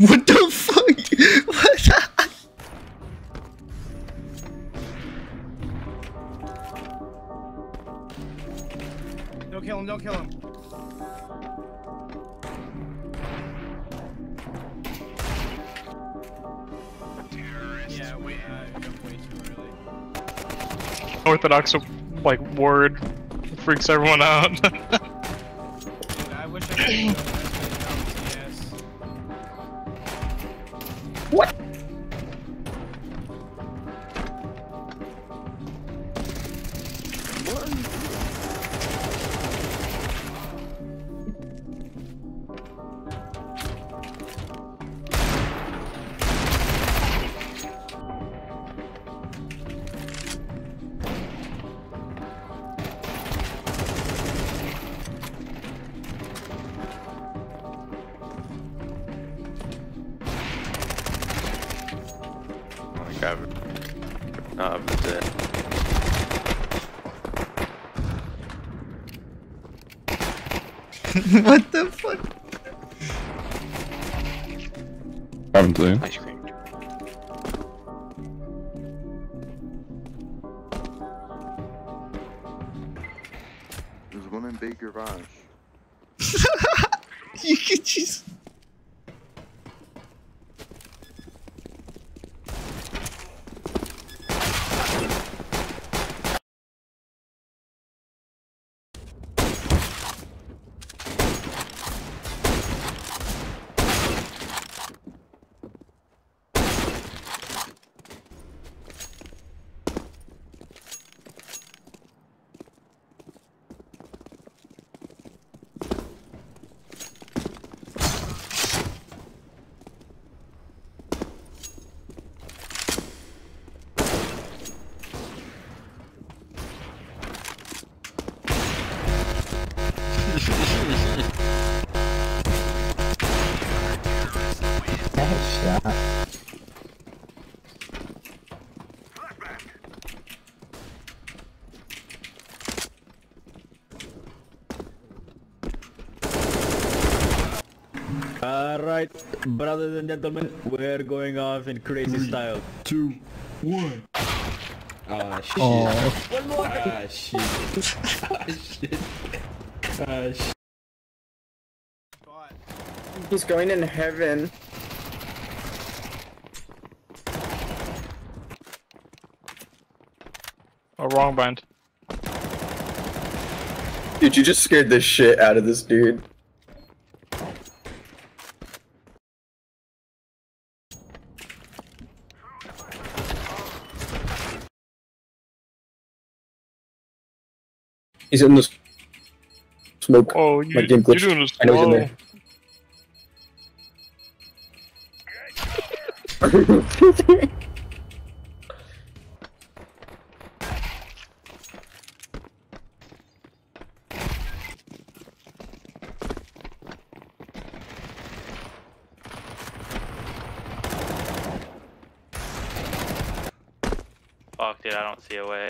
What the fuck? What? Don't kill him, don't kill him. Yeah, wait, uh, you're way too early. Orthodox like word freaks everyone out. I wish I My god. Uh, but the, what the fuck? Haven't seen. ice cream. There's one in Big Garage. You could just. Alright, brothers and gentlemen, we're going off in crazy style. Two, one. Ah shit. Oh. One more. Ah shit. ah shit. Ah shit. He's going in heaven. oh, wrong bind. Dude, you just scared the shit out of this dude. He's in the s- smoke. Oh, you, My game you're doing this I know he's in there. Fuck, dude, I don't see a way.